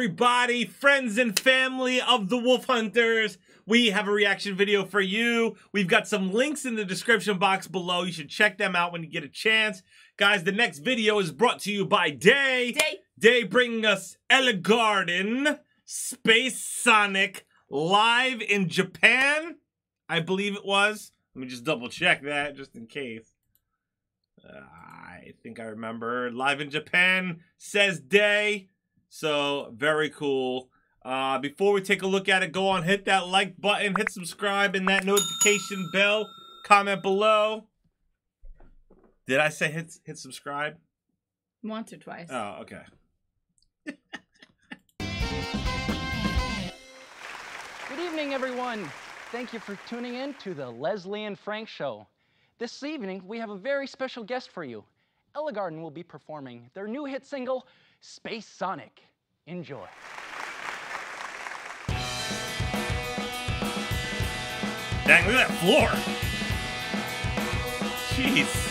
everybody, friends and family of the Wolf HunterZ. We have a reaction video for you. We've got some links in the description box below. You should check them out when you get a chance. Guys, the next video is brought to you by Day. Day. Day bringing us Ellegarden, Space Sonic live in Japan. I believe it was. Let me just double check that just in case. Uh, I think I remember live in Japan says Day. So very cool. Uh, before we take a look at it, go on, hit that like button, hit subscribe, and that notification bell. Comment below. Did I say hit hit subscribe? Once or twice. Oh, okay. Good evening, everyone. Thank you for tuning in to the Leslie and Frank Show. This evening, we have a very special guest for you. Ellegarden will be performing their new hit single, Space Sonic. Enjoy. Dang, look at that floor. Jeez.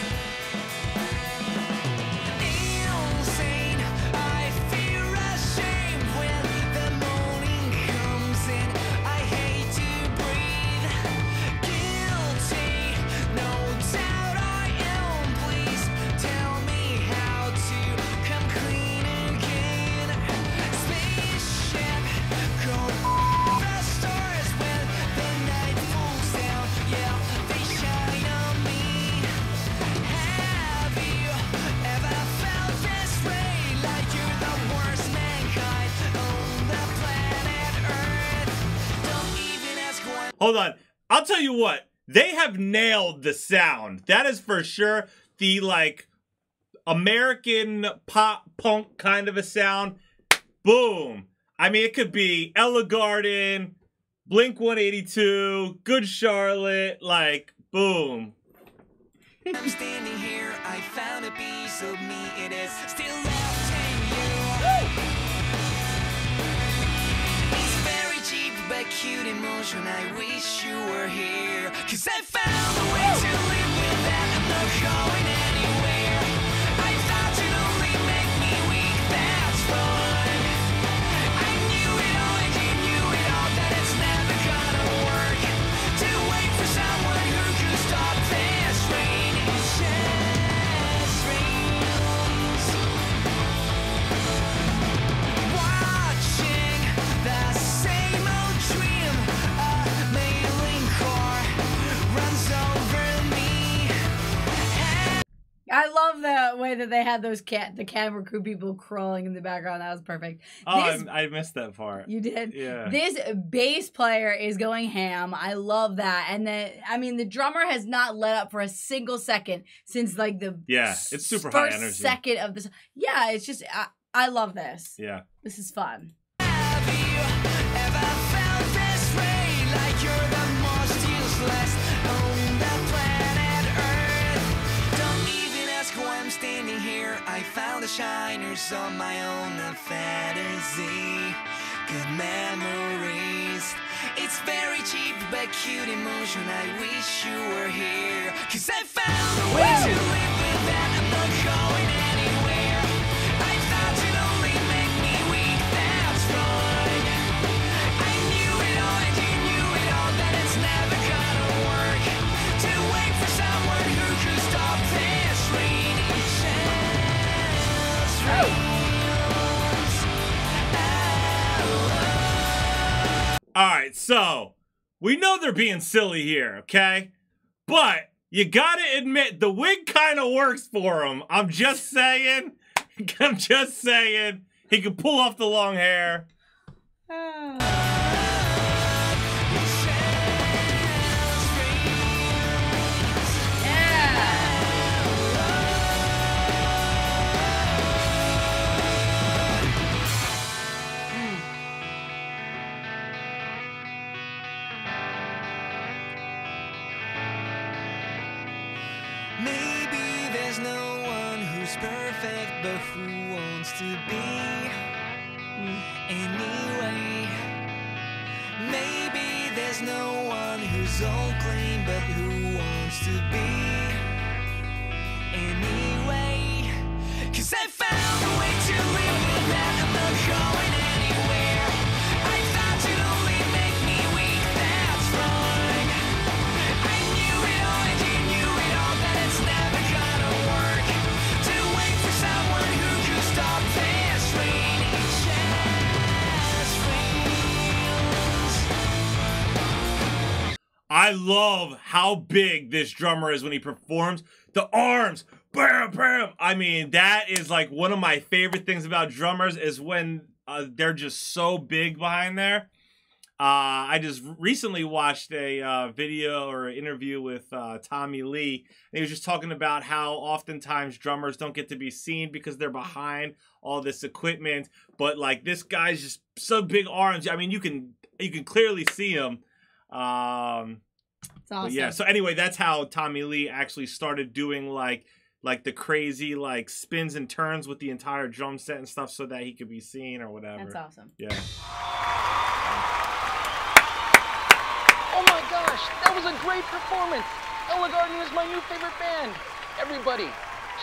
Hold on. I'll tell you what. They have nailed the sound. That is for sure the like American pop punk kind of a sound. Boom. I mean, it could be Ellegarden, Blink 182, Good Charlotte, like boom. I wish you were here. Cause I way that they had those cat the camera crew people crawling in the background. That was perfect. Oh, This- I, I missed that part. You did. Yeah. This bass player is going ham. I love that. And then I mean the drummer has not let up for a single second since like the Yeah, it's super high energy. second of this. Yeah, it's just I, I love this. Yeah. This is fun. Standing here. I found the shiners on my own a fantasy. Good memories. It's very cheap but cute emotion. I wish you were here. Cause I found a way to live right, so we know they're being silly here, okay? But you gotta admit the wig kind of works for him. I'm just saying. I'm just saying. He can pull off the long hair. Maybe who's perfect, but who wants to be anyway? Maybe there's no one who's all clean, but who wants to be I love how big this drummer is when he performs. The arms, bam, bam. I mean, that is like one of my favorite things about drummers is when uh, they're just so big behind there. Uh, I just recently watched a uh, video or interview with uh, Tommy Lee. And he was just talking about how oftentimes drummers don't get to be seen because they're behind all this equipment. But like this guy's just so big arms. I mean, you can you can clearly see him. Um, awesome. yeah. So anyway, that's how Tommy Lee actually started doing like like the crazy like spins and turns with the entire drum set and stuff, so that he could be seen or whatever. That's awesome. Yeah. Oh my gosh, that was a great performance. Ellegarden is my new favorite band. Everybody,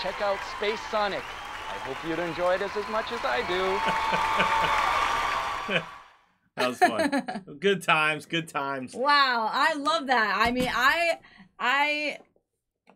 check out Space Sonic. I hope you'd enjoy it as, as much as I do. That was fun. good times, good times. Wow, I love that. I mean, I, I,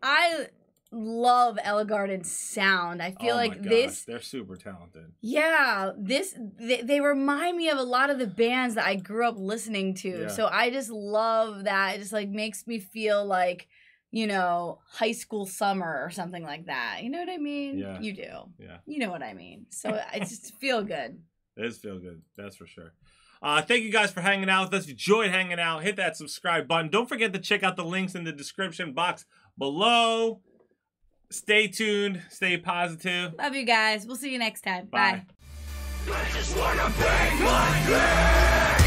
I love Ellegarden's sound. I feel Oh like gosh, this. they're super talented. Yeah, this they, they remind me of a lot of the bands that I grew up listening to. Yeah. So I just love that. It just like makes me feel like, you know, high school summer or something like that. You know what I mean? Yeah. You do. Yeah. You know what I mean. So I just feel good. It does feel good. That's for sure. Uh, thank you guys for hanging out with us. If you enjoyed hanging out, hit that subscribe button. Don't forget to check out the links in the description box below. Stay tuned. Stay positive. Love you guys. We'll see you next time. Bye. Bye.